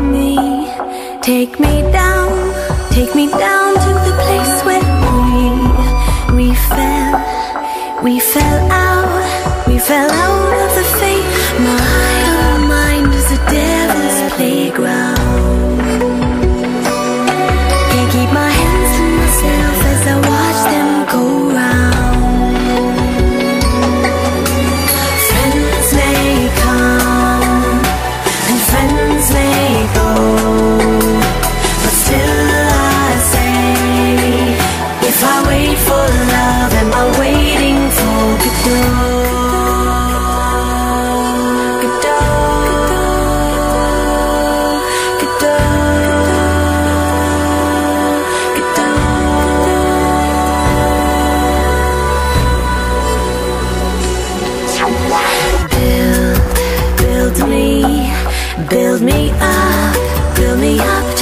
me. Take me down, take me down to the place where we We fell, we fell. Build me up, build me up.